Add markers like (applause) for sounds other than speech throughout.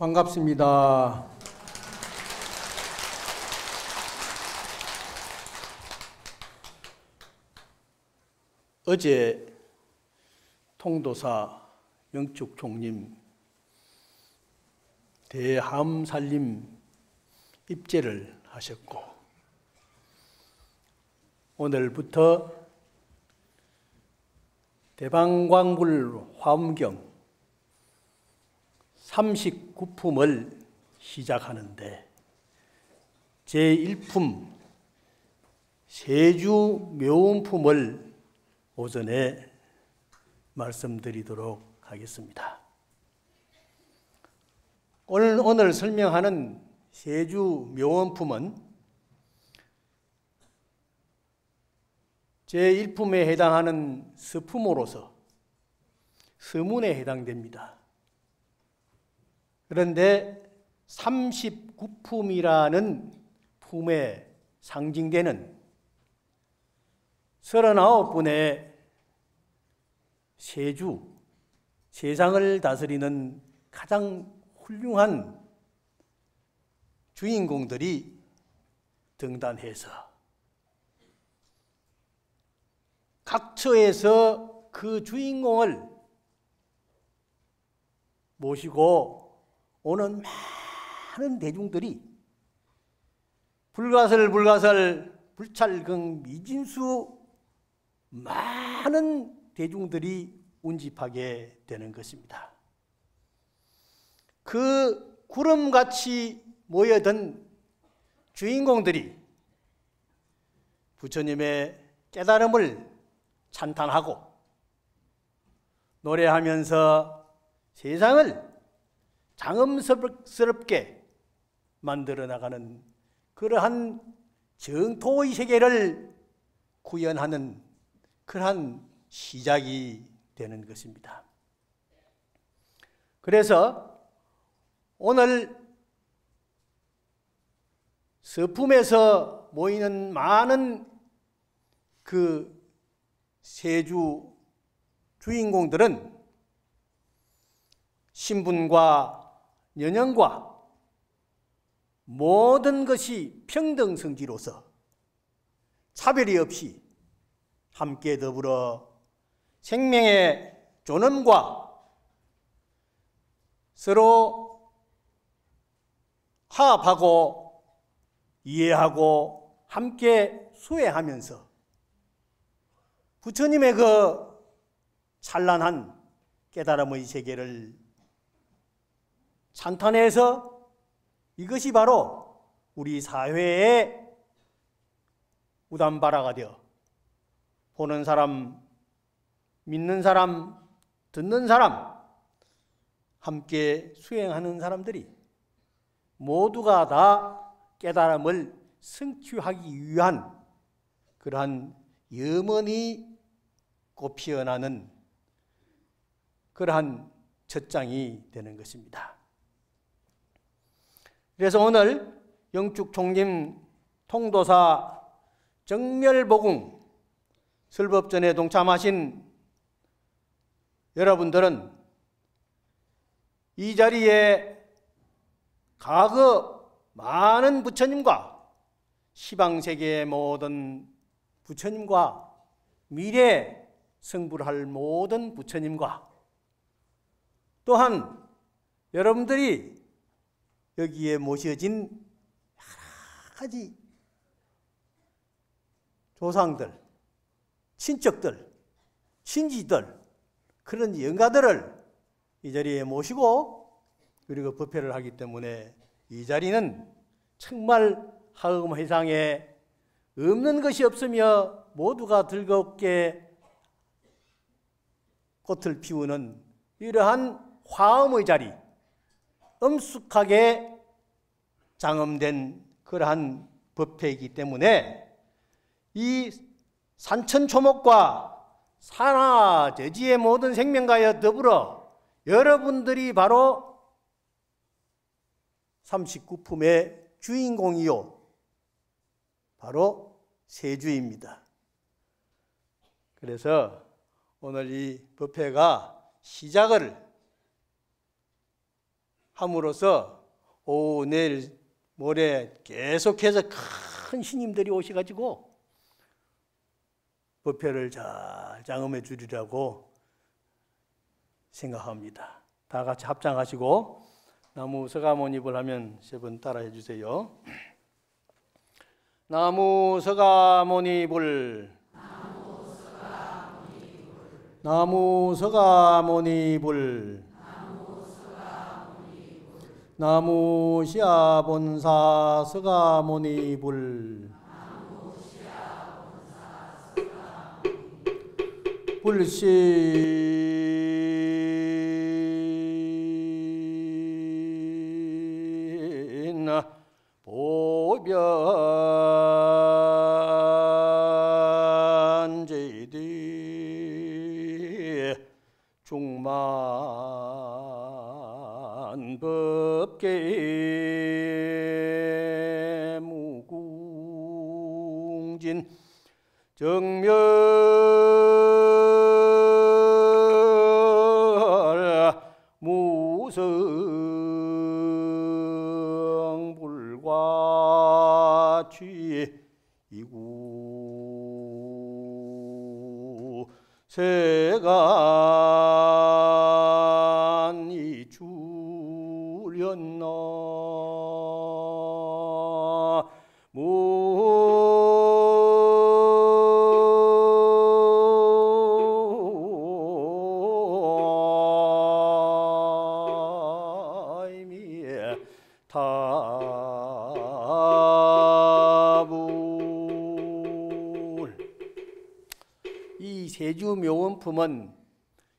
반갑습니다. 어제 통도사 영축 총님 대함 살림 입제를 하셨고 오늘부터 대방광불 화엄경 39품을 시작하는데 제1품 세주 묘음품을 오전에 말씀드리도록 하겠습니다. 오늘, 오늘 설명하는 세주 묘원품은 제1품에 해당하는 서품으로서 서문에 해당됩니다. 그런데 39품이라는 품에 상징되는 39분의 세주, 세상을 다스리는 가장 훌륭한 주인공들이 등단해서 각 처에서 그 주인공을 모시고 오는 많은 대중들이 불가설 불가설 불찰경 미진수 많은 대중들이 운집하게 되는 것입니다. 그 구름같이 모여든 주인공들이 부처님의 깨달음을 찬탄하고 노래하면서 세상을 장엄스럽게 만들어 나가는 그러한 정토의 세계를 구현하는 그러한 시작이 되는 것입니다. 그래서 오늘 서품에서 모이는 많은 그 세주 주인공들은 신분과 연영과 모든 것이 평등 성지로서 차별이 없이 함께 더불어 생명의 존엄과 서로 화합하고 이해하고 함께 수혜하면서 부처님의 그 찬란한 깨달음의 세계를 찬탄해서 이것이 바로 우리 사회의 우담바라가 되어 보는 사람, 믿는 사람, 듣는 사람, 함께 수행하는 사람들이 모두가 다 깨달음을 성취하기 위한 그러한 염원이 꽃피어나는 그러한 젖장이 되는 것입니다. 그래서 오늘 영축 총림 통도사 정멸보궁 설법전에 동참하신 여러분들은 이 자리에 과거 많은 부처님과 시방세계의 모든 부처님과 미래 성불할 모든 부처님과 또한 여러분들이 여기에 모셔진 여러 가지 조상들, 친척들, 친지들, 그런 영가들을 이 자리에 모시고 그리고 법회를 하기 때문에 이 자리는 정말 하음 회상에 없는 것이 없으며 모두가 즐겁게 꽃을 피우는 이러한 화음의 자리, 엄숙하게 장엄된 그러한 법회이기 때문에 이 산천 초목과 산하 제지의 모든 생명과여 더불어 여러분들이 바로 39품의 주인공이요. 바로 세주입니다. 그래서 오늘 이 법회가 시작을 함으로써 오 내일 모레 계속해서 큰 신임들이 오셔가지고 법회를 잘 장엄해 주리라고 생각합니다. 다 같이 합장하시고 나무 서가모니을 하면 세 번 따라해 주세요. 나무 서가모니불 나무 서가모니불 나무 시아 본사 서가모니불. 불신 보변 중만법계 무궁진 정멸 무성 불과 취 이구 세간 이 세주 묘원품은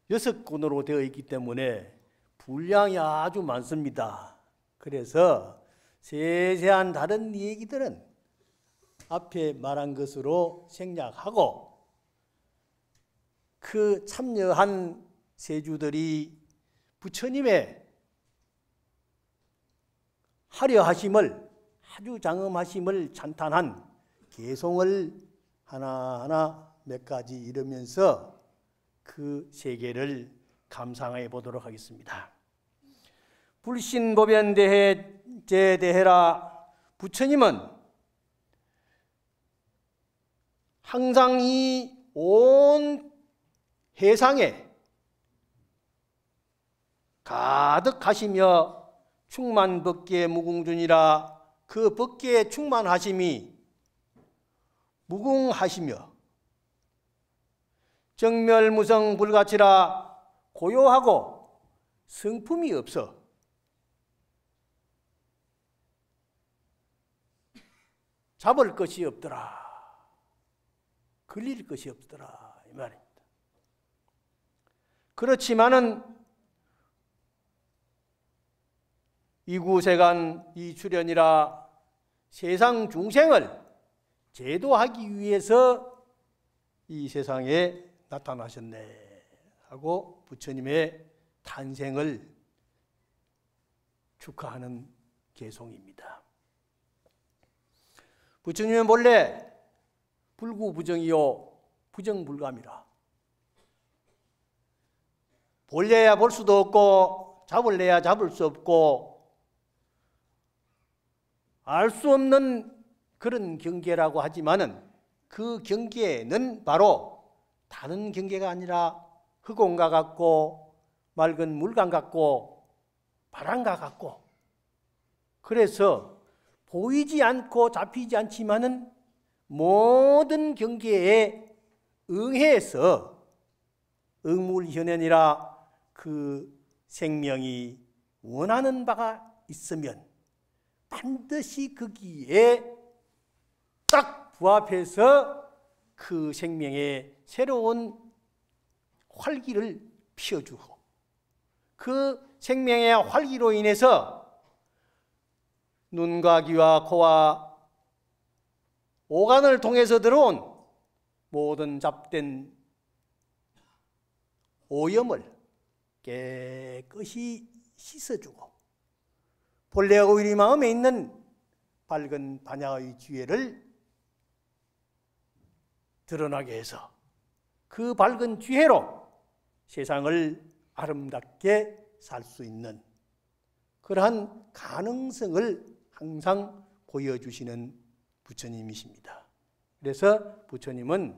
여섯 권으로 되어 있기 때문에 분량이 아주 많습니다. 그래서 세세한 다른 얘기들은 앞에 말한 것으로 생략하고 그 참여한 세주들이 부처님의 하려 하심을 아주 장엄하심을 찬탄한 개송을 하나하나 몇 가지 이르면서 그 세계를 감상해 보도록 하겠습니다. 불신보변대해 제대해라 부처님은 항상 이 온 해상에 가득하시며 충만 법계 무궁준이라 그 법계에 충만하심이 무궁하시며 정멸무성 불가치라 고요하고 성품이 없어 잡을 것이 없더라. 걸릴 것이 없더라. 이 말입니다. 그렇지만은 이구세간 이출현이라 세상 중생을 제도하기 위해서 이 세상에 나타나셨네 하고 부처님의 탄생을 축하하는 개송입니다. 부처님은 본래 불구부정이요 부정불감이라 볼래야 볼 수도 없고 잡을래야 잡을 수 없고 알 수 없는 그런 경계라고 하지만은 그 경계는 바로 다른 경계가 아니라 흑원과 같고 맑은 물감 같고 바람과 같고. 그래서 보이지 않고 잡히지 않지만은 모든 경계에 응해서 응물현현이라 그 생명이 원하는 바가 있으면 반드시 거기에 딱 부합해서 그 생명의 새로운 활기를 피워주고 그 생명의 활기로 인해서 눈과 귀와 코와 오간을 통해서 들어온 모든 잡된 오염을 깨끗이 씻어주고 본래 오일이 마음에 있는 밝은 반야의 지혜를 드러나게 해서 그 밝은 지혜로 세상을 아름답게 살 수 있는 그러한 가능성을 항상 보여주시는 부처님이십니다. 그래서 부처님은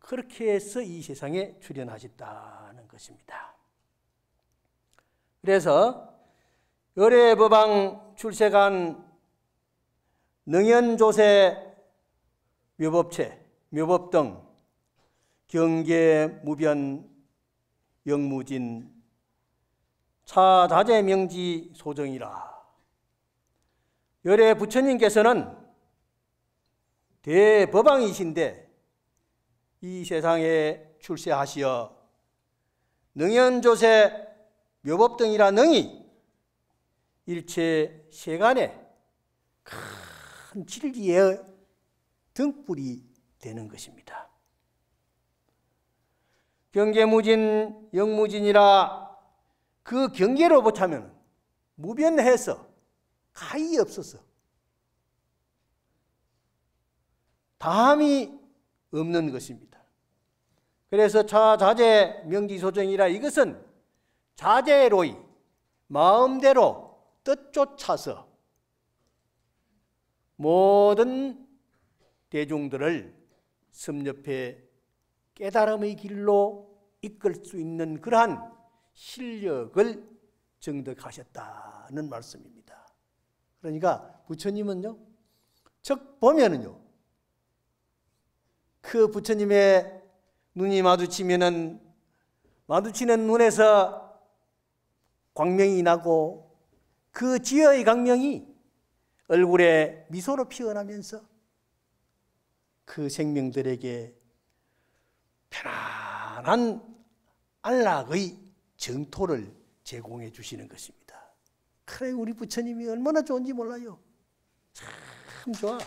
그렇게 해서 이 세상에 출현하셨다는 것입니다. 그래서 의례법왕 출세간 능연조세 묘법체, 묘법 등 경계 무변 영무진 차자재 명지 소정이라. 열애 부처님께서는 대법왕이신데 이 세상에 출세하시어 능연조세 묘법 등이라 능이 일체 세간에 큰 진리의 등불이 되는 것입니다. 경계무진, 영무진이라 그 경계로 보자면 무변해서 가히 없어서 다함이 없는 것입니다. 그래서 차자재 명지소정이라 이것은 자재로이 마음대로 뜻 쫓아서 모든 대중들을 섭렵해 깨달음의 길로 이끌 수 있는 그러한 실력을 정득하셨다는 말씀입니다. 그러니까 부처님은요, 즉 보면은요, 그 부처님의 눈이 마주치면은 마주치는 눈에서 광명이 나고 그 지혜의 광명이 얼굴에 미소로 피어나면서 그 생명들에게 편안한 안락의 정토를 제공해 주시는 것입니다. 그래 우리 부처님이 얼마나 좋은지 몰라요. 참 좋아.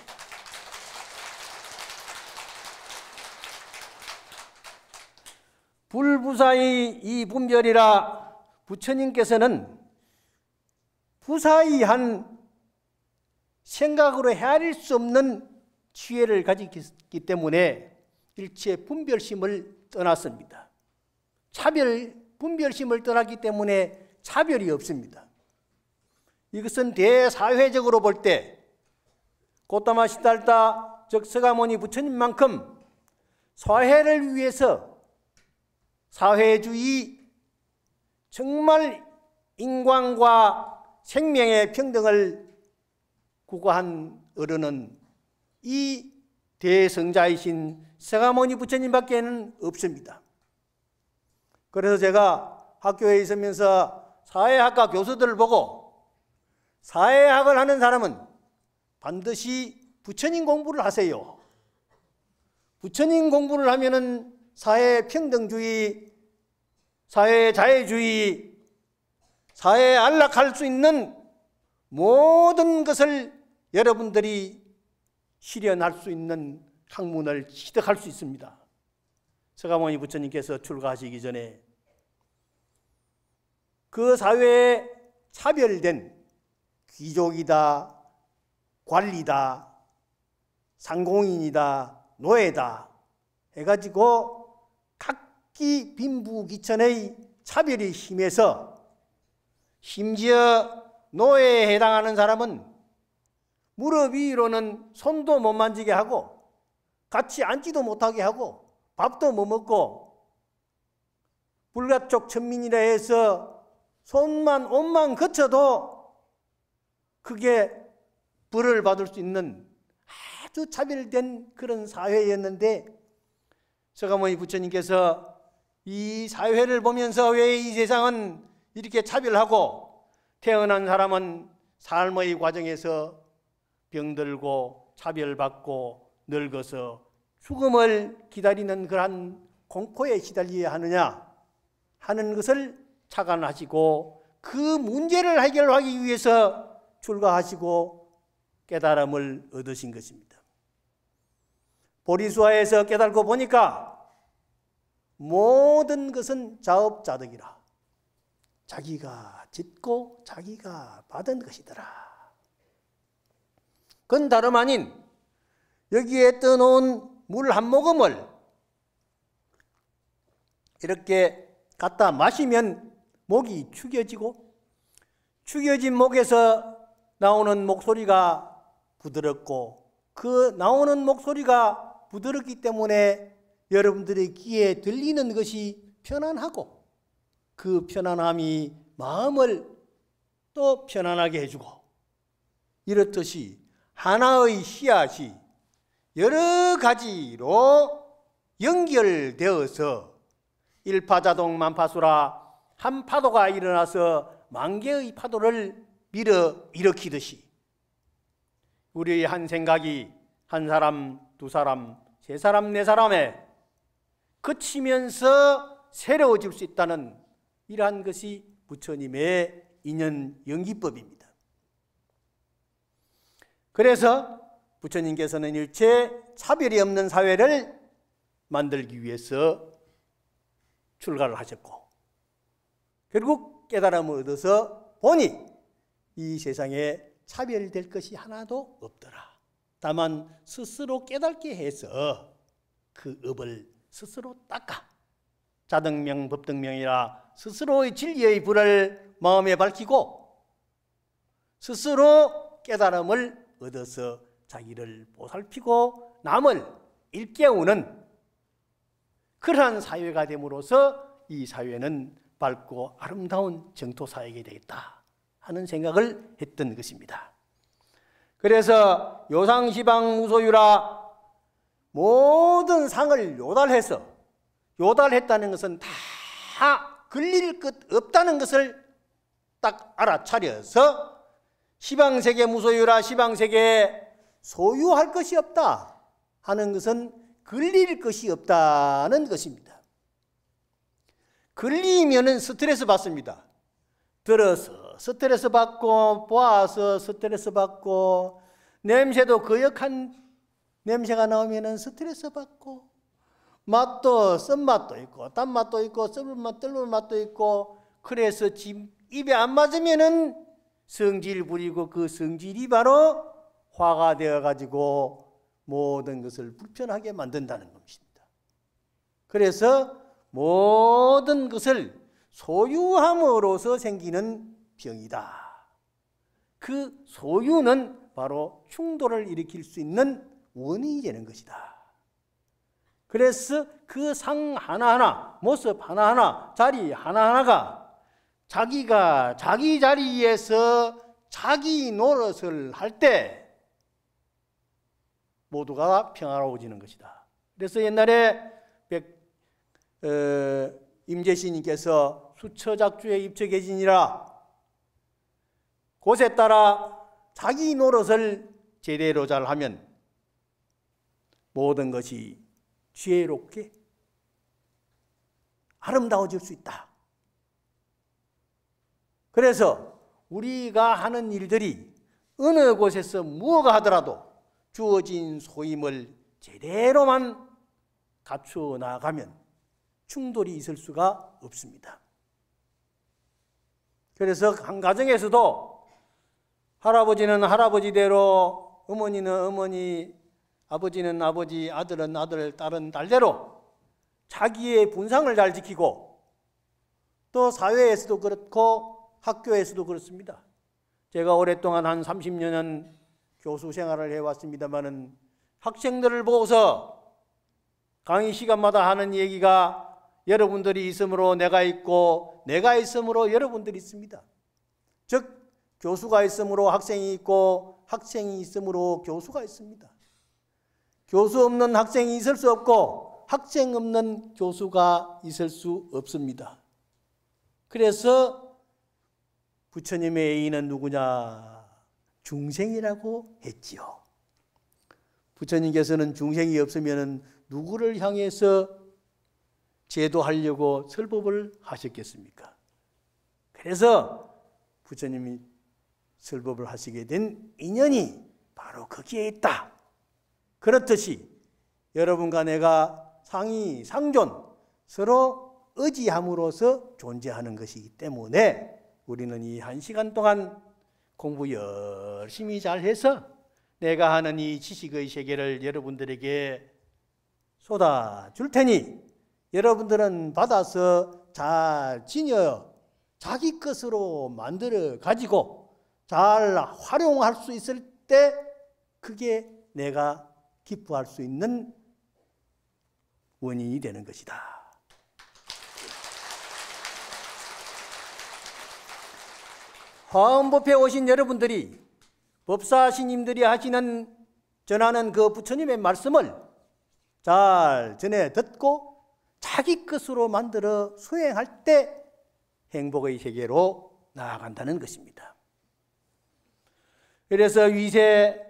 불부사의 이 분별이라 부처님께서는 부사의한 생각으로 헤아릴 수 없는 지혜를 가지기 때문에 일체 분별심을 떠났습니다. 차별, 분별심을 떠났기 때문에 차별이 없습니다. 이것은 대사회적으로 볼 때 고타마 시달다 즉 서가모니 부처님만큼 사회를 위해서 사회주의 정말 인간과 생명의 평등을 구가한 어른은 이 대성자이신 서가모니 부처님밖에는 없습니다. 그래서 제가 학교에 있으면서 사회학과 교수들을 보고 사회학을 하는 사람은 반드시 부처님 공부를 하세요. 부처님 공부를 하면은 사회 평등주의, 사회 자유주의, 사회에 안락할 수 있는 모든 것을 여러분들이 실현할 수 있는 학문을 취득할 수 있습니다. 서가모니 부처님께서 출가하시기 전에 그 사회에 차별된 귀족이다, 관리다, 상공인이다, 노예다 해가지고 각기 빈부귀천의 차별이 심해서 심지어 노예에 해당하는 사람은 무릎 위로는 손도 못 만지게 하고 같이 앉지도 못하게 하고 밥도 못 먹고 불가촉 천민이라 해서 손만 옷만 거쳐도 그게 벌을 받을 수 있는 아주 차별된 그런 사회였는데 서가모니 부처님께서 이 사회를 보면서 왜 이 세상은 이렇게 차별하고 태어난 사람은 삶의 과정에서 병들고 차별받고 늙어서 죽음을 기다리는 그러한 공포에 시달려야 하느냐 하는 것을 착안하시고 그 문제를 해결하기 위해서 출가하시고 깨달음을 얻으신 것입니다. 보리수화에서 깨달고 보니까 모든 것은 자업자득이라. 자기가 짓고 자기가 받은 것이더라. 그건 다름 아닌 여기에 떠놓은 물 한 모금을 이렇게 갖다 마시면 목이 축여지고 축여진 목에서 나오는 목소리가 부드럽고 그 나오는 목소리가 부드럽기 때문에 여러분들의 귀에 들리는 것이 편안하고 그 편안함이 마음을 또 편안하게 해주고 이렇듯이 하나의 씨앗이 여러 가지로 연결되어서 일파자동 만파수라 한 파도가 일어나서 만 개의 파도를 밀어 일으키듯이 우리의 한 생각이 한 사람, 두 사람, 세 사람, 네 사람에 그치면서 새로워질 수 있다는 이러한 것이 부처님의 인연 연기법입니다. 그래서 부처님께서는 일체 차별이 없는 사회를 만들기 위해서 출가를 하셨고 결국 깨달음을 얻어서 보니 이 세상에 차별될 것이 하나도 없더라. 다만 스스로 깨닫게 해서 그 업을 스스로 닦아 자등명 법등명이라 스스로의 진리의 불을 마음에 밝히고 스스로 깨달음을 얻어서 자기를 보살피고 남을 일깨우는 그러한 사회가 됨으로써 이 사회는 밝고 아름다운 정토 사회가 되겠다 하는 생각을 했던 것입니다. 그래서 요상시방 무소유라 모든 상을 요달해서 요달했다는 것은 다 걸릴 것 없다는 것을 딱 알아차려서 시방세계 무소유라 시방세계 소유할 것이 없다 하는 것은 걸릴 것이 없다는 것입니다. 걸리면은 스트레스 받습니다. 들어서 스트레스 받고 보아서 스트레스 받고 냄새도 거역한 냄새가 나오면은 스트레스 받고 맛도 쓴맛도 있고 단맛도 있고 썩은 맛, 떨는 맛도 있고 그래서 집 입에 안 맞으면은 성질 부리고 그 성질이 바로 화가 되어 가지고 모든 것을 불편하게 만든다는 것입니다. 그래서 모든 것을 소유함으로써 생기는 병이다. 그 소유는 바로 충돌을 일으킬 수 있는 원인이 되는 것이다. 그래서 그 상 하나하나, 모습 하나하나, 자리 하나하나가 자기가 자기 자리에서 자기 노릇을 할 때 모두가 평화로워지는 것이다. 그래서 옛날에 백, 어, 임재신님께서 수처작주에 입처 계시니라 곳에 따라 자기 노릇을 제대로 잘 하면 모든 것이 지혜롭게 아름다워질 수 있다. 그래서 우리가 하는 일들이 어느 곳에서 무엇가 하더라도 주어진 소임을 제대로만 갖추어 나가면 충돌이 있을 수가 없습니다. 그래서 한 가정에서도 할아버지는 할아버지대로 어머니는 어머니 아버지는 아버지 아들은 아들 딸은 딸대로 자기의 분상을 잘 지키고 또 사회에서도 그렇고 학교에서도 그렇습니다. 제가 오랫동안 한 30년은 교수 생활을 해왔습니다만은 학생들을 보고서 강의 시간마다 하는 얘기가 여러분들이 있으므로 내가 있고 내가 있으므로 여러분들이 있습니다. 즉 교수가 있으므로 학생이 있고 학생이 있으므로 교수가 있습니다. 교수 없는 학생이 있을 수 없고 학생 없는 교수가 있을 수 없습니다. 그래서 부처님의 애인은 누구냐? 중생이라고 했지요. 부처님께서는 중생이 없으면 누구를 향해서 제도하려고 설법을 하셨겠습니까? 그래서 부처님이 설법을 하시게 된 인연이 바로 거기에 있다. 그렇듯이 여러분과 내가 상이 상존 서로 의지함으로써 존재하는 것이기 때문에 우리는 이 한 시간 동안 공부 열심히 잘 해서 내가 하는 이 지식의 세계를 여러분들에게 쏟아 줄 테니 여러분들은 받아서 잘 지녀 자기 것으로 만들어 가지고 잘 활용할 수 있을 때 그게 내가 기뻐할 수 있는 원인이 되는 것이다. 화엄법에 오신 여러분들이 법사 신님들이 하시는 전하는 그 부처님의 말씀을 잘 전해 듣고 자기 것으로 만들어 수행할 때 행복의 세계로 나아간다는 것입니다. 그래서 위세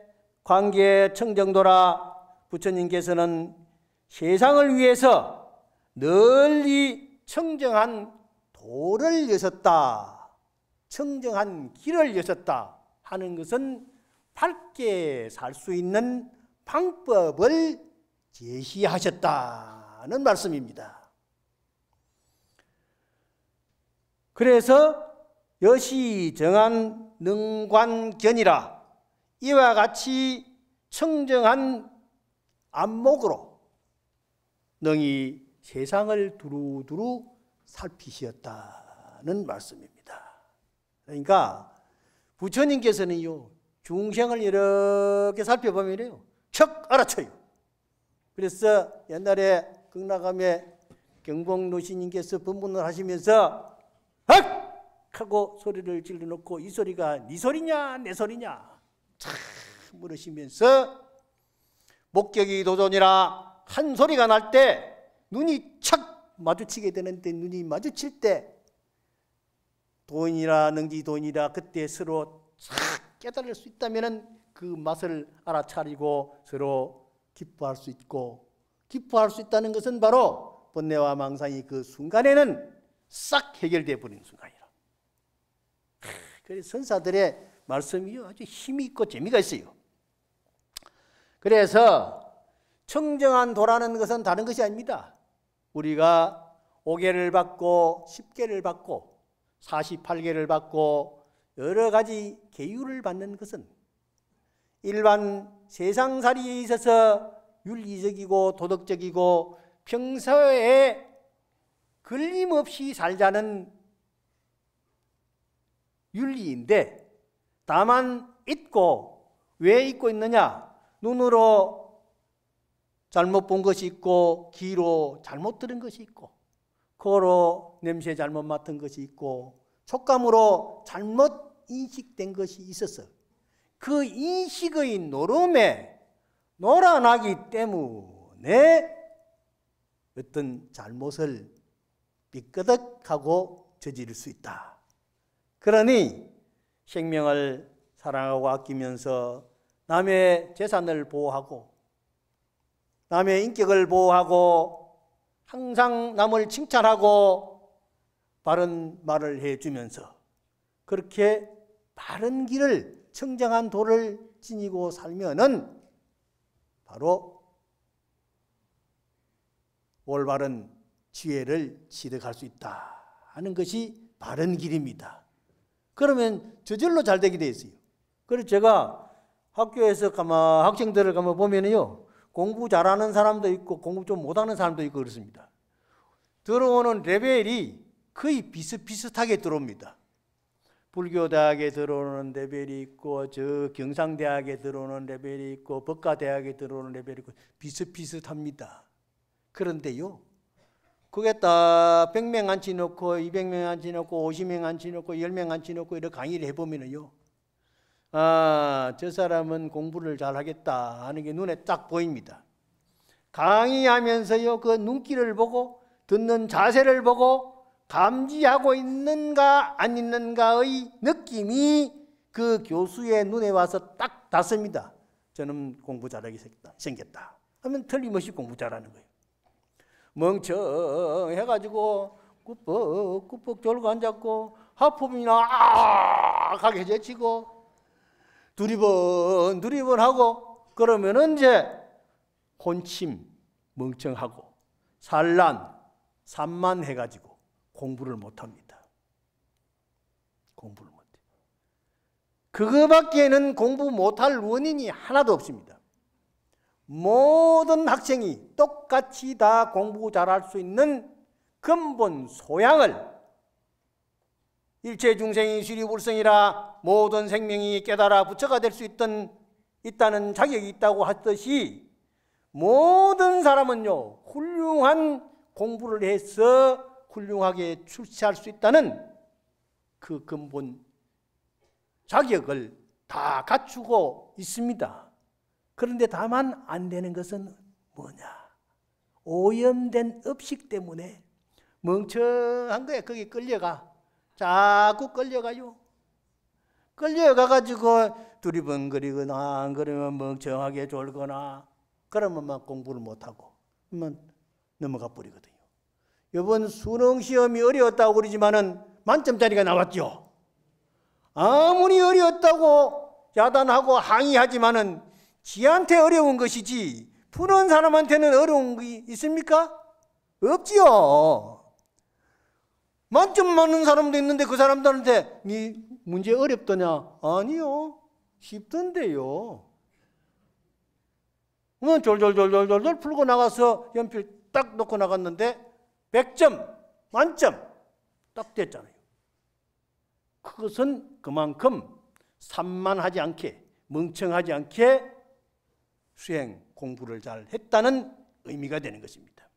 관계 청정도라 부처님께서는 세상을 위해서 널리 청정한 도를 여셨다. 청정한 길을 여셨다 하는 것은 밝게 살 수 있는 방법을 제시하셨다는 말씀입니다. 그래서 여시 정한 능관견이라 이와 같이 청정한 안목으로 능히 세상을 두루두루 살피시었다는 말씀입니다. 그러니까 부처님께서는요 중생을 이렇게 살펴보면요 척 알아쳐요. 그래서 옛날에 극락암에 경봉 노시님께서 법문을 하시면서 악! 하고 소리를 질러놓고 이 소리가 네 소리냐 내 소리냐 참 물으시면서 목격이 도전이라 한 소리가 날 때 눈이 착 마주치게 되는데 눈이 마주칠 때 도인이라 능지 도인이라 그때 서로 착 깨달을 수 있다면 그 맛을 알아차리고 서로 기뻐할 수 있고 기뻐할 수 있다는 것은 바로 번뇌와 망상이 그 순간에는 싹 해결되어 버리는 순간이라. 그래서 선사들의 말씀이 아주 힘이 있고 재미가 있어요. 그래서 청정한 도라는 것은 다른 것이 아닙니다. 우리가 5개를 받고 10개를 받고 48개를 받고 여러 가지 계율을 받는 것은 일반 세상살이에 있어서 윤리적이고 도덕적이고 평소에 걸림없이 살자는 윤리인데 다만 있고 왜 있고 있느냐? 눈으로 잘못 본 것이 있고 귀로 잘못 들은 것이 있고 코로 냄새 잘못 맡은 것이 있고 촉감으로 잘못 인식된 것이 있어서 그 인식의 노름에 놀아나기 때문에 어떤 잘못을 삐끄덕하고 저지를 수 있다. 그러니 생명을 사랑하고 아끼면서 남의 재산을 보호하고 남의 인격을 보호하고 항상 남을 칭찬하고 바른 말을 해주면서 그렇게 바른 길을 청정한 도를 지니고 살면은 바로 올바른 지혜를 취득할 수 있다 하는 것이 바른 길입니다. 그러면 저절로 잘 되게 돼 있어요. 그래서 제가 학교에서 가만 학생들을 가만 보면요. 공부 잘하는 사람도 있고 공부 좀 못하는 사람도 있고 그렇습니다. 들어오는 레벨이 거의 비슷비슷하게 들어옵니다. 불교대학에 들어오는 레벨이 있고 저 경상대학에 들어오는 레벨이 있고 법가대학에 들어오는 레벨이 있고 비슷비슷합니다. 그런데요. 딱 100명 앉혀놓고 200명 앉혀놓고 50명 앉혀놓고 10명 앉혀놓고 이렇게 강의를 해보면요. 아, 저 사람은 공부를 잘 하겠다 하는 게 눈에 딱 보입니다. 강의하면서요, 그 눈길을 보고 듣는 자세를 보고 감지하고 있는가 안 있는가의 느낌이 그 교수의 눈에 와서 딱 닿습니다. 저는 공부 잘하게 생겼다. 하면 틀림없이 공부 잘하는 거예요. 멍청해가지고 꾸벅꾸벅 졸고 앉았고 하품이나 아 하게 제치고 두리번 두리번 하고 그러면은 이제 혼침 멍청하고 산란 산만해가지고 공부를 못합니다. 공부를 못해. 그거밖에는 공부 못할 원인이 하나도 없습니다. 모든 학생이 똑같이 다 공부 잘할 수 있는 근본 소양을 일체 중생이 수리불성이라 모든 생명이 깨달아 부처가 될 수 있던 있다는 자격이 있다고 하듯이 모든 사람은요 훌륭한 공부를 해서 훌륭하게 출세할 수 있다는 그 근본 자격을 다 갖추고 있습니다. 그런데 다만 안 되는 것은 뭐냐? 오염된 업식 때문에 멍청한 거야. 거기 끌려가. 자꾸 끌려가요. 끌려가가지고 두리번거리거나 안 그러면 멍청하게 졸거나 그러면 막 공부를 못하고 그러면 넘어가 버리거든요. 이번 수능 시험이 어려웠다고 그러지만은 만점짜리가 나왔죠. 아무리 어려웠다고 야단하고 항의하지만은 지한테 어려운 것이지 푸는 사람한테는 어려운 게 있습니까? 없지요. 만점 맞는 사람도 있는데 그 사람들한테 네 문제 어렵더냐? 아니요. 쉽던데요. 그러면 졸졸졸졸졸 풀고 나가서 연필 딱 놓고 나갔는데 100점 만점 딱 됐잖아요. 그것은 그만큼 산만하지 않게 멍청하지 않게 수행 공부를 잘 했다는 의미가 되는 것입니다.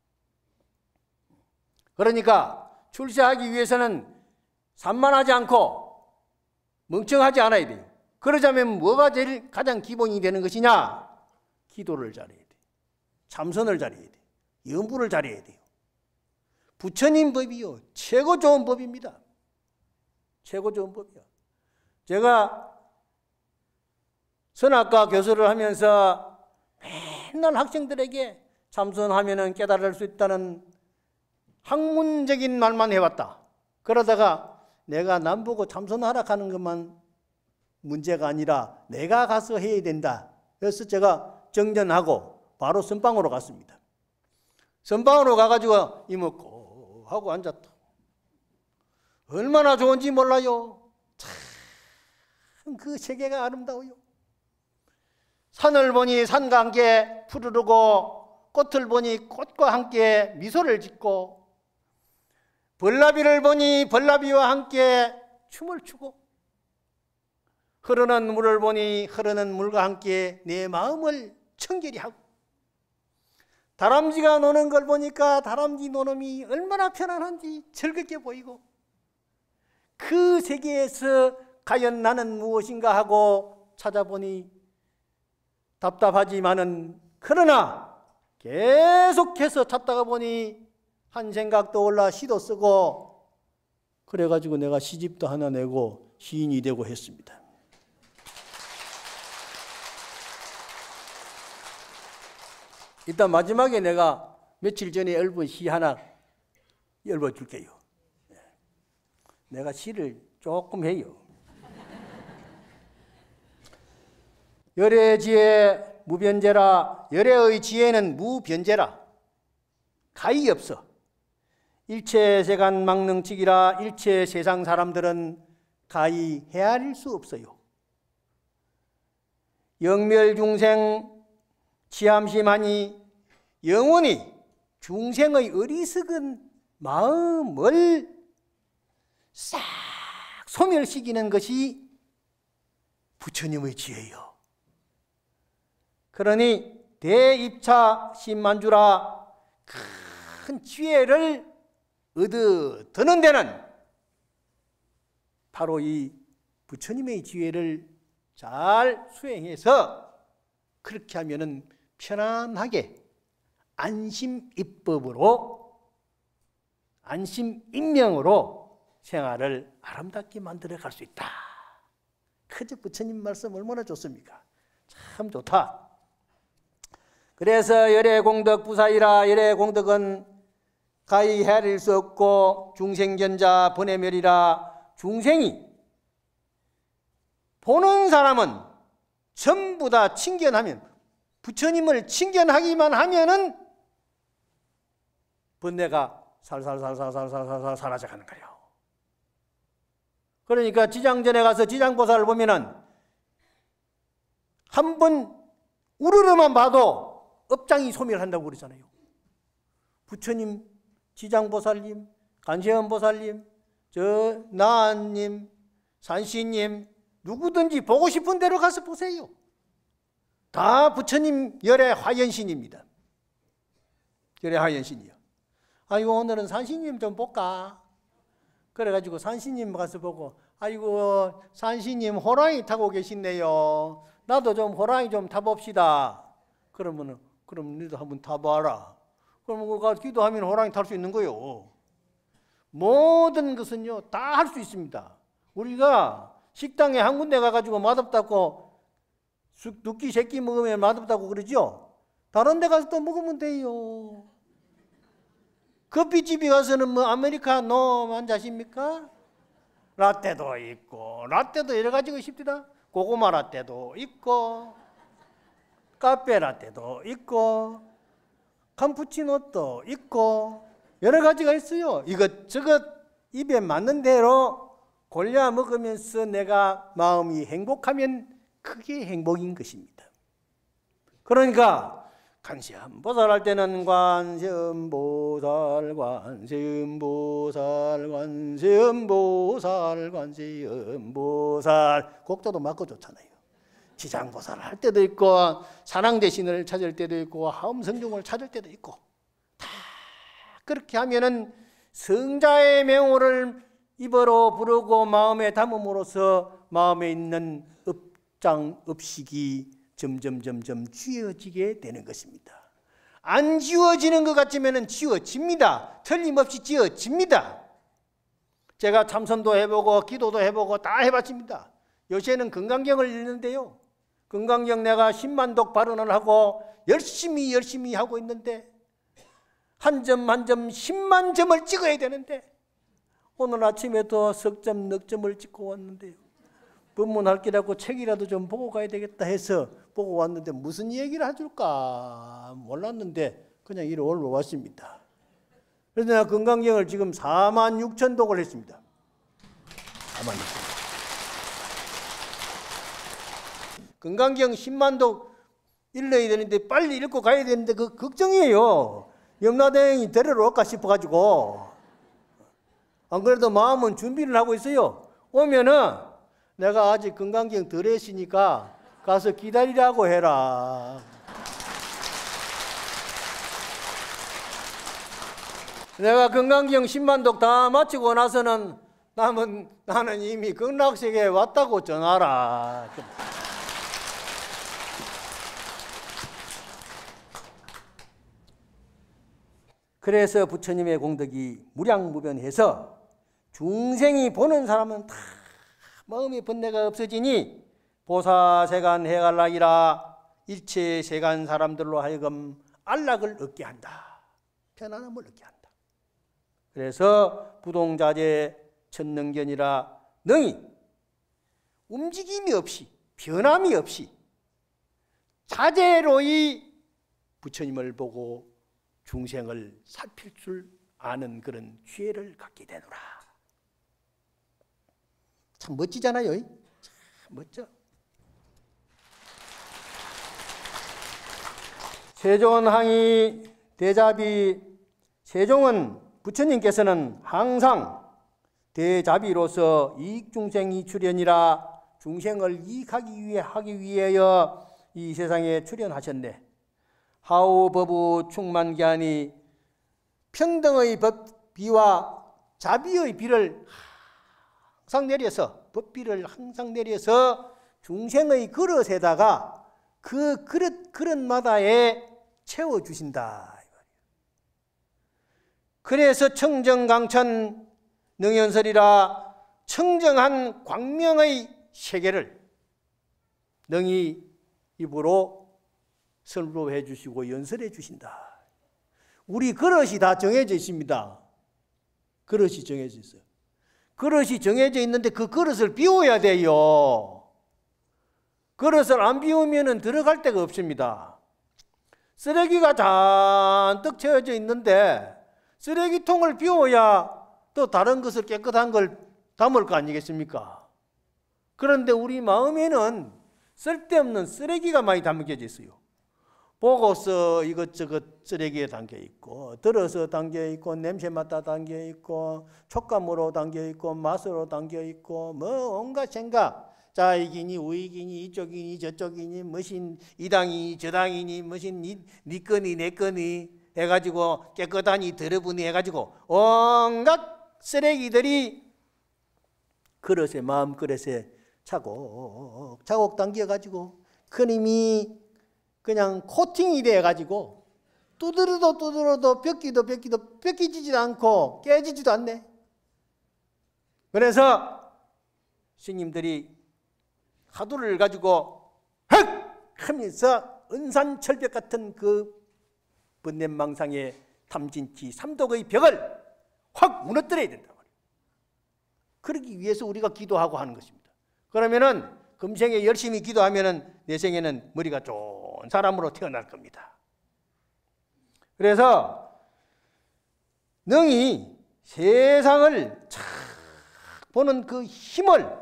그러니까 출세하기 위해서는 산만하지 않고 멍청하지 않아야 돼요. 그러자면 뭐가 제일 가장 기본이 되는 것이냐? 기도를 잘해야 돼. 참선을 잘해야 돼. 연부를 잘해야 돼요. 부처님 법이요. 최고 좋은 법입니다. 최고 좋은 법이야. 제가 선악과 교수를 하면서 맨날 학생들에게 참선하면 깨달을 수 있다는 학문적인 말만 해왔다. 그러다가 내가 남보고 참선하라 하는 것만 문제가 아니라 내가 가서 해야 된다. 그래서 제가 정전하고 바로 선방으로 갔습니다. 선방으로 가가지고 이먹고 하고 앉았다. 얼마나 좋은지 몰라요. 참 그 세계가 아름다워요. 산을 보니 산과 함께 푸르르고 꽃을 보니 꽃과 함께 미소를 짓고 벌나비를 보니 벌나비와 함께 춤을 추고 흐르는 물을 보니 흐르는 물과 함께 내 마음을 청결히 하고 다람쥐가 노는 걸 보니까 다람쥐 노름이 얼마나 편안한지 즐겁게 보이고 그 세계에서 과연 나는 무엇인가 하고 찾아보니 답답하지만은 그러나 계속해서 찾다가 보니 한 생각도 올라 시도 쓰고 그래가지고 내가 시집도 하나 내고 시인이 되고 했습니다. 일단 마지막에 내가 며칠 전에 읊은 시 하나 읽어줄게요. 내가 시를 조금 해요. (laughs) 열의 지혜 무변제라 열의 지혜는 무변제라 가히 없어 일체 세간 망능칙이라 일체 세상 사람들은 가히 헤아릴 수 없어요 영멸 중생 치암심하니 영원히 중생의 어리석은 마음을 싹 소멸시키는 것이 부처님의 지혜요. 그러니 대입차 신만주라 큰 지혜를 얻어 드는 데는 바로 이 부처님의 지혜를 잘 수행해서 그렇게 하면은 편안하게 안심 입법으로 안심 인명으로 생활을 아름답게 만들어 갈 수 있다. 그저 부처님 말씀 얼마나 좋습니까? 참 좋다. 그래서 열의 공덕 부사이라 열의 공덕은 가히 헤아릴 수 없고 중생견자 번뇌멸이라 중생이 보는 사람은 전부 다 칭견하면 부처님을 칭견하기만 하면은 번뇌가 살살살살살살살 사라져가는 거예요. 그러니까 지장전에 가서 지장보살을 보면은 한 번 우르르만 봐도 업장이 소멸한다고 그러잖아요. 부처님, 지장보살님, 간세음보살님, 저 나님, 산시님 누구든지 보고 싶은 대로 가서 보세요. 다 부처님 열의 화연신입니다. 열의 화연신이요. 아이고 오늘은 산신님 좀 볼까? 그래가지고 산신님 가서 보고 아이고 산신님 호랑이 타고 계시네요. 나도 좀 호랑이 좀 타봅시다. 그러면은 그럼 너도 한번 타봐라. 그러면 그가 기도하면 호랑이 탈 수 있는 거요. 모든 것은요 다 할 수 있습니다. 우리가 식당에 한 군데 가가지고 맛없다고 두끼 새끼 먹으면 맛없다고 그러죠. 다른 데 가서 또 먹으면 돼요. 커피집에 가서는 뭐 아메리카노 만자십니까? 라떼도 있고 라떼도 여러 가지가 있습니다. 고구마 라떼도 있고 카페 라떼도 있고 캄푸치노도 있고 여러 가지가 있어요. 이것저것 입에 맞는 대로 골라 먹으면서 내가 마음이 행복하면 그게 행복인 것입니다. 그러니까 관세음보살 할 때는 관세음보살 관세음보살 관세음보살 관세음보살 곡도도 맞고 좋잖아요. 지장보살 할 때도 있고 사랑 대신을 찾을 때도 있고 하음성중을 찾을 때도 있고 다 그렇게 하면은 성자의 명호를 입으로 부르고 마음에 담음으로써 마음에 있는 읍장 읍식이 점점 점점 쥐어지게 되는 것입니다. 안 지워지는 것 같으면 지워집니다. 틀림없이 지워집니다. 제가 참선도 해보고 기도도 해보고 다 해봤습니다. 요새는 건강경을 읽는데요. 건강경 내가 10만 독 발언을 하고 열심히 열심히 하고 있는데 한 점 한 점 10만 점을 찍어야 되는데 오늘 아침에도 석점 넉 점을 찍고 왔는데요. 법문할 기라고 책이라도 좀 보고 가야 되겠다 해서 보고 왔는데 무슨 얘기를 해줄까 몰랐는데 그냥 이리 올라왔습니다. 그래서 내가 건강경을 지금 4만 6천 독을 했습니다. 4만 6천. 건강경 10만 독 읽어야 되는데 빨리 읽고 가야 되는데 그 걱정이에요. 염라대왕이 데리러 올까 싶어가지고. 안 그래도 마음은 준비를 하고 있어요. 오면은 내가 아직 건강경 덜 했으니까 가서 기다리라고 해라. 내가 건강경 10만 독 다 마치고 나서는 남은 나는 이미 극락세계에 왔다고 전하라. 그래서 부처님의 공덕이 무량무변해서 중생이 보는 사람은 다 마음의 번뇌가 없어지니 보사세간 해갈락이라 일체 세간 사람들로 하여금 안락을 얻게 한다. 편안함을 얻게 한다. 그래서 부동자재 천능견이라 능히 움직임이 없이 변함이 없이 자제로이 부처님을 보고 중생을 살필 줄 아는 그런 지혜를 갖게 되노라. 참 멋지잖아요. 참 멋져. 세존항이 대자비 세종은 부처님께서는 항상 대자비로서 이익중생이 출현이라 중생을 이익하기 위해 하기 위하여 이 세상에 출현하셨네. 하우법우 충만기하니 평등의 법 비와 자비의 비를 항상 내려서 법비를 항상 내려서 중생의 그릇에다가 그 그릇 그릇마다에 채워 주신다. 그래서 청정강천 능연설이라 청정한 광명의 세계를 능히 입으로 설로해 주시고 연설해 주신다. 우리 그릇이 다 정해져 있습니다. 그릇이 정해져 있어요. 그릇이 정해져 있는데 그 그릇을 비워야 돼요. 그릇을 안 비우면 들어갈 데가 없습니다. 쓰레기가 잔뜩 채워져 있는데 쓰레기통을 비워야 또 다른 것을 깨끗한 걸 담을 거 아니겠습니까? 그런데 우리 마음에는 쓸데없는 쓰레기가 많이 담겨져 있어요. 보고서 이것저것 쓰레기에 담겨 있고 들어서 담겨 있고 냄새 맡아 담겨 있고 촉감으로 담겨 있고 맛으로 담겨 있고 뭐 온갖 생각. 자이기니 우이기니 이쪽이니 저쪽이니 무슨 이 당이니 저 당이니 무슨 니, 니 거니 내 거니 해가지고 깨끗하니 더러우니 해가지고 온갖 쓰레기들이 그릇에 마음그릇에 차곡차곡 당겨가지고 그님이 그냥 코팅이 돼가지고 두드려도 두드려도 벽기도 벽기도 벽기지지도 않고 깨지지도 않네. 그래서 스님들이 하두를 가지고 헉 하면서 은산철벽 같은 그 번뇌망상의 탐진치 삼독의 벽을 확 무너뜨려야 된다. 그러기 위해서 우리가 기도하고 하는 것입니다. 그러면은 금생에 열심히 기도하면은 내 생에는 머리가 좋은 사람으로 태어날 겁니다. 그래서 능히 세상을 착 보는 그 힘을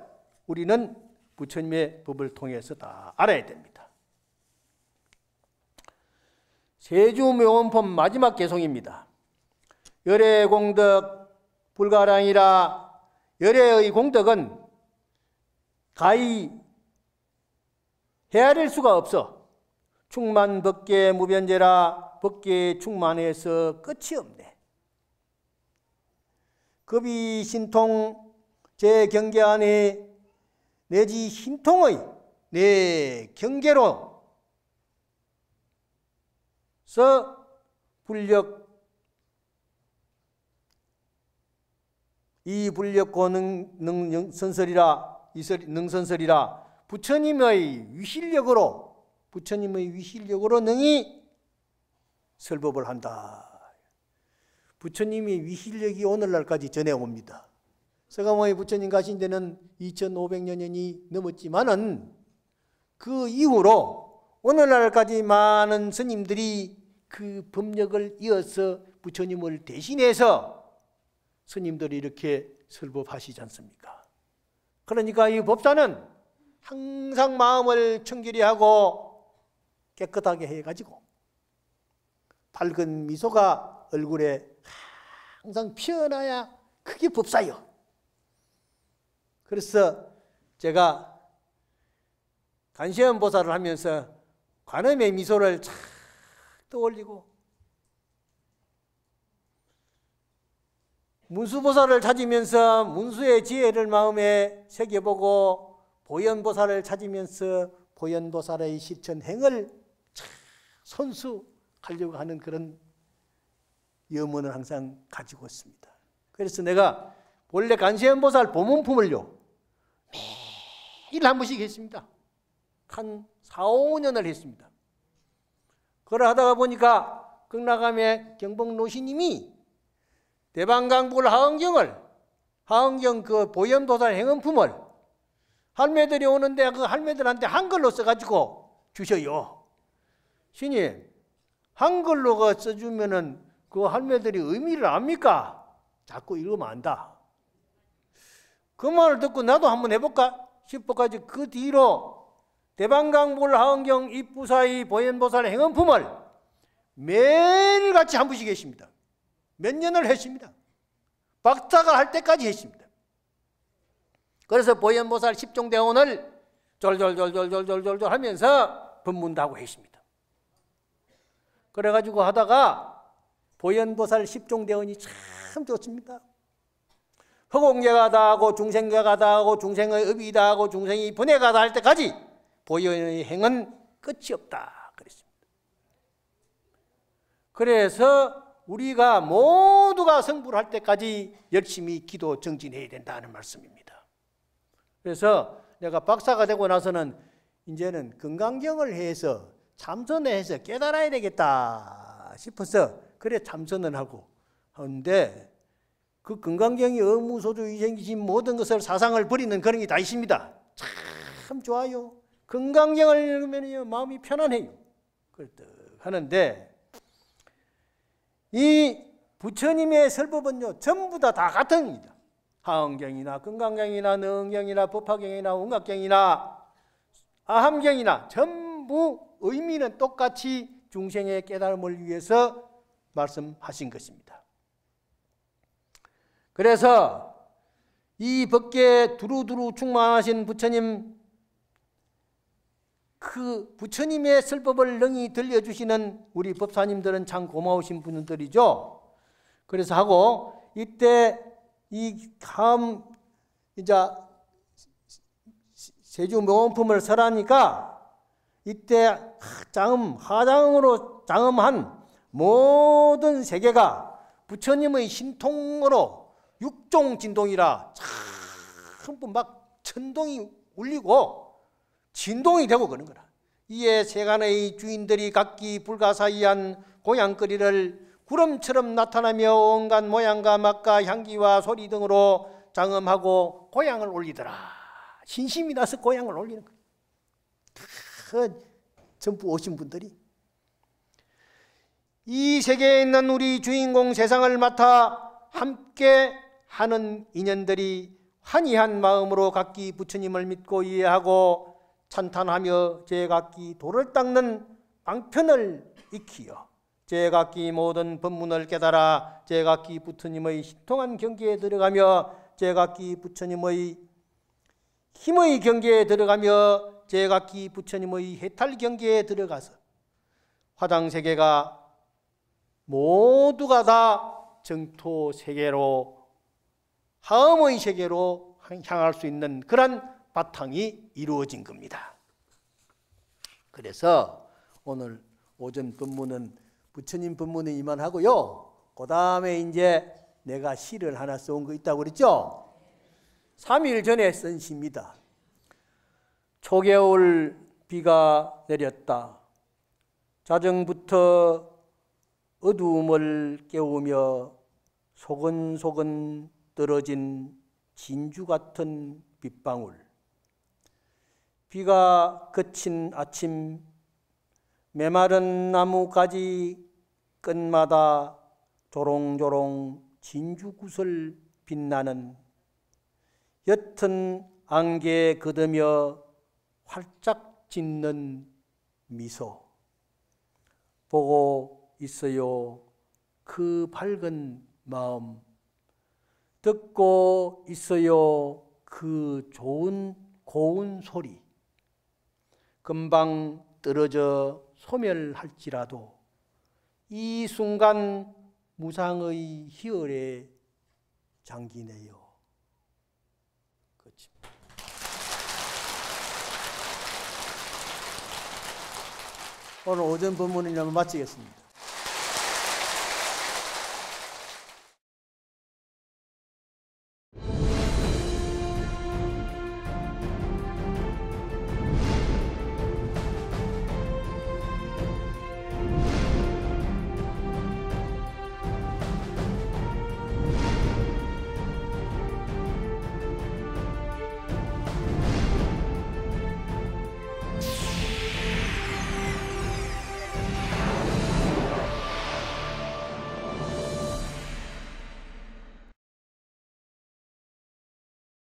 우리는 부처님의 법을 통해서 다 알아야 됩니다. 세주묘원법 마지막 개송입니다. 열의 공덕 불가량이라 열의 공덕은 가히 헤아릴 수가 없어. 충만 법계 무변제라 법계 충만해서 끝이 없네. 급이 신통 제 경계 안에 내지 신통의 내 경계로 서 불력 이 불력고 능, 능 선설이라 능선설이라 부처님의 위실력으로 부처님의 위실력으로 능히 설법을 한다. 부처님의 위실력이 오늘날까지 전해옵니다. 서가모니 부처님 가신 데는 2500년이 넘었지만은 그 이후로 오늘날까지 많은 스님들이 그 법력을 이어서 부처님을 대신해서 스님들이 이렇게 설법하시지 않습니까? 그러니까 이 법사는 항상 마음을 청결히 하고 깨끗하게 해가지고 밝은 미소가 얼굴에 항상 피어나야 그게 법사요. 그래서 제가 간시현 보살을 하면서 관음의 미소를 착 떠올리고 문수보살을 찾으면서 문수의 지혜를 마음에 새겨보고 보현보살을 찾으면서 보현보살의 실천행을 손수하려고 하는 그런 염원을 항상 가지고 있습니다. 그래서 내가 원래 간시현보살 보문품을요 매일 한 번씩 했습니다. 한 4, 5년을 했습니다. 그걸 하다가 보니까 극락암의 경복 노시님이 대방강불 하은경을 하은경 그 보현도살 행은품을 할매들이 오는데 그 할매들한테 한글로 써가지고 주셔요. 신님 한글로 그 써주면은 그 할매들이 의미를 압니까? 자꾸 읽으면 안다. 그 말을 듣고 나도 한번 해볼까 싶어가지고 그 뒤로 대방강불 하은경 입부사의 보현보살 행은품을 매일같이 한 번씩 했습니다. 몇 년을 했습니다. 박사가 할 때까지 했습니다. 그래서 보현보살 십종대원을 졸졸졸졸졸졸졸 하면서 법문도 하고 했습니다. 그래가지고 하다가 보현보살 십종대원이 참 좋습니다. 허공계가 다 하고 중생계가 다 하고 중생의 업이 다 하고 중생이 분해가 다 할 때까지 보현의 행은 끝이 없다. 그랬습니다. 그래서 우리가 모두가 성불 할 때까지 열심히 기도 정진해야 된다는 말씀입니다. 그래서 내가 박사가 되고 나서는 이제는 건강경을 해서 참선해서 깨달아야 되겠다 싶어서 그래 참선을 하고 하는데 그 건강경이 의무소주 위생기신 모든 것을 사상을 버리는 그런 게 다 있습니다. 참 좋아요. 건강경을 읽으면 마음이 편안해요. 그렇듯 하는데 이 부처님의 설법은요 전부 다 다 같습니다. 하은경이나 건강경이나 능경이나 법화경이나 운각경이나 아함경이나 전부 의미는 똑같이 중생의 깨달음을 위해서 말씀하신 것입니다. 그래서 이 법계에 두루두루 충만하신 부처님 그 부처님의 설법을 능히 들려주시는 우리 법사님들은 참 고마우신 분들이죠. 그래서 하고 이때 이 다음 이제 세주 명품을 설하니까 이때 장음 하장으로 장음한 모든 세계가 부처님의 신통으로 육종 진동이라 전부 막 천동이 울리고 진동이 되고 그런 거라. 이에 세간의 주인들이 각기 불가사의한 고향거리를 구름처럼 나타나며 온갖 모양과 맛과 향기와 소리 등으로 장엄하고 고향을 올리더라. 신심이 나서 고향을 올리는 거예 전부 오신 분들이. 이 세계에 있는 우리 주인공 세상을 맡아 함께 하는 인연들이 환희한 마음으로 각기 부처님을 믿고 이해하고 찬탄하며 제각기 돌을 닦는 방편을 익히어 제각기 모든 법문을 깨달아 제각기 부처님의 신통한 경계에 들어가며 제각기 부처님의 힘의 경계에 들어가며 제각기 부처님의 해탈 경계에 들어가서 화당 세계가 모두가 다 정토 세계로 하음의 세계로 향할 수 있는 그런 바탕이 이루어진 겁니다. 그래서 오늘 오전 법문은 부처님 법문에 이만하고요. 그 다음에 이제 내가 시를 하나 써온 거 있다고 그랬죠? 3일 전에 쓴 시입니다. 초겨울 비가 내렸다. 자정부터 어두움을 깨우며 소근소근 떨어진 진주 같은 빗방울. 비가 그친 아침 메마른 나무가지 끝마다 조롱조롱 진주굿을 빛나는 옅은 안개에 거으며 활짝 짓는 미소. 보고 있어요. 그 밝은 마음. 듣고 있어요. 그 좋은 고운 소리. 금방 떨어져 소멸할지라도 이 순간 무상의 희열에 잠기네요. 그렇지. 오늘 오전 본문이라면 마치겠습니다.